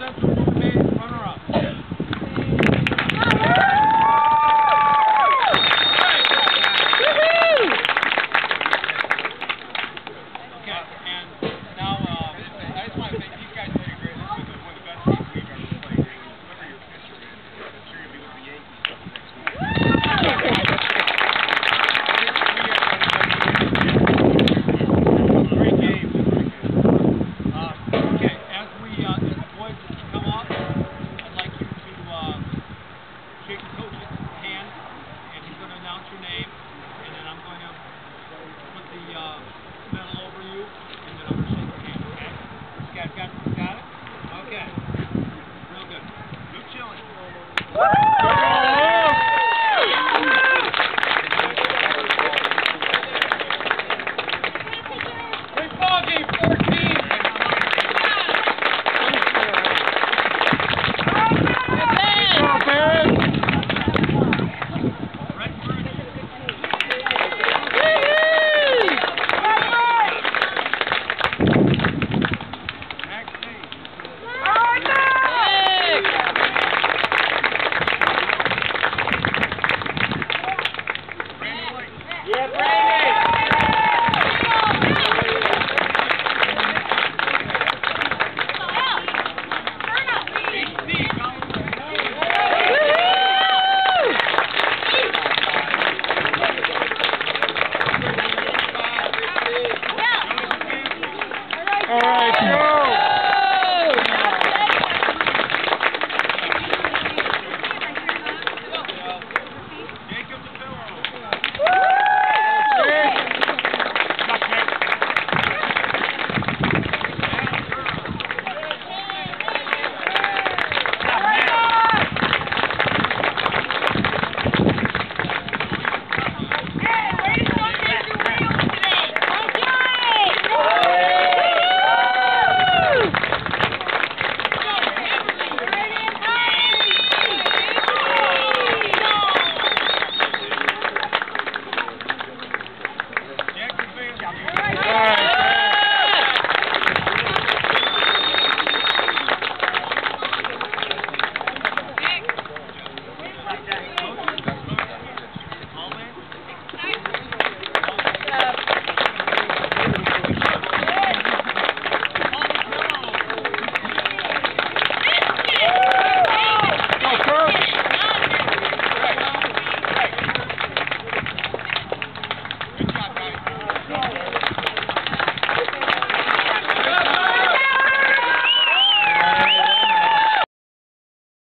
Central Food your name, and then I'm going to put the, uh, medal over you, and then I'm gonna shake your hand, okay? Guys got, got it? Okay. Real good. Good chilling. All right,